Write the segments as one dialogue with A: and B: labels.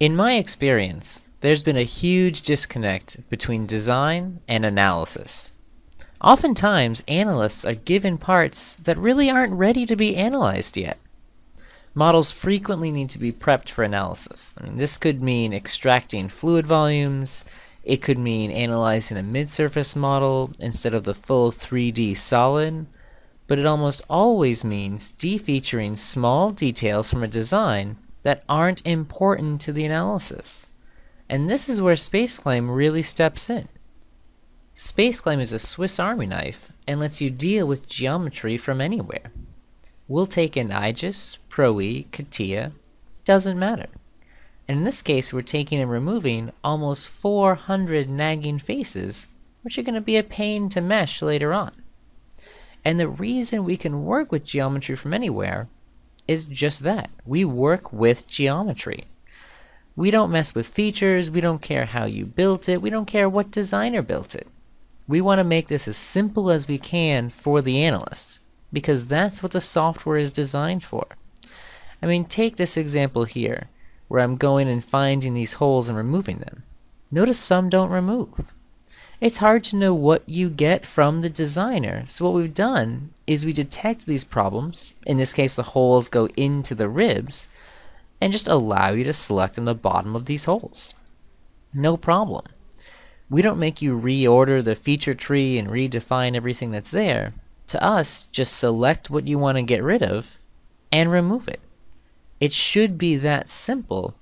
A: In my experience, there's been a huge disconnect between design and analysis. Oftentimes, analysts are given parts that really aren't ready to be analyzed yet. Models frequently need to be prepped for analysis. I mean, this could mean extracting fluid volumes, it could mean analyzing a mid-surface model instead of the full 3D solid, but it almost always means defeaturing small details from a design that aren't important to the analysis. And this is where SpaceClaim really steps in. SpaceClaim is a Swiss Army knife and lets you deal with geometry from anywhere. We'll take an IGES, ProE, CATIA, doesn't matter. And in this case, we're taking and removing almost 400 nagging faces, which are going to be a pain to mesh later on. And the reason we can work with geometry from anywhere is just that. We work with geometry. We don't mess with features, we don't care how you built it, we don't care what designer built it. We want to make this as simple as we can for the analyst, because that's what the software is designed for. I mean, take this example here, where I'm going and finding these holes and removing them. Notice some don't remove. It's hard to know what you get from the designer, so what we've done is we detect these problems, in this case the holes go into the ribs, and just allow you to select on the bottom of these holes. No problem. We don't make you reorder the feature tree and redefine everything that's there. To us, just select what you want to get rid of and remove it. It should be that simple,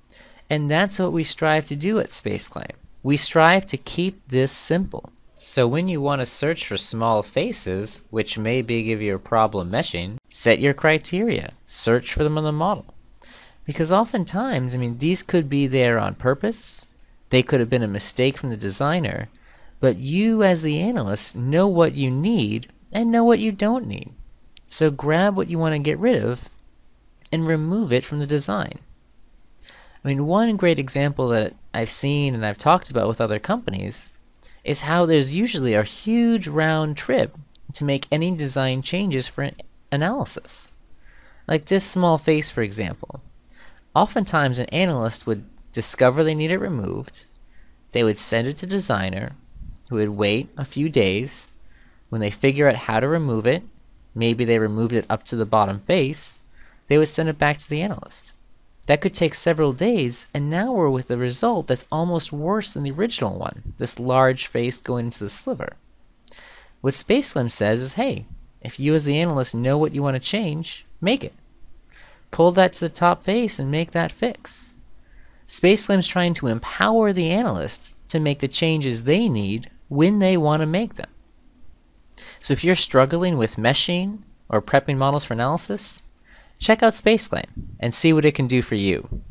A: and that's what we strive to do at SpaceClaim. We strive to keep this simple. So when you want to search for small faces, which may be give you a problem meshing, set your criteria. Search for them on the model. Because oftentimes, I mean, these could be there on purpose, they could have been a mistake from the designer, but you as the analyst know what you need and know what you don't need. So grab what you want to get rid of and remove it from the design. I mean, one great example that I've seen and I've talked about with other companies is how there's usually a huge round trip to make any design changes for an analysis. Like this small face, for example. Oftentimes an analyst would discover they need it removed, they would send it to designer, who would wait a few days. When they figure out how to remove it, maybe they removed it up to the bottom face, they would send it back to the analyst. That could take several days, and now we're with a result that's almost worse than the original one, this large face going into the sliver. What SpaceClaim says is, hey, if you as the analyst know what you want to change, make it pull that to the top face and make that fix. SpaceClaim's trying to empower the analysts to make the changes they need when they want to make them. So if you're struggling with meshing or prepping models for analysis, check out SpaceClaim and see what it can do for you.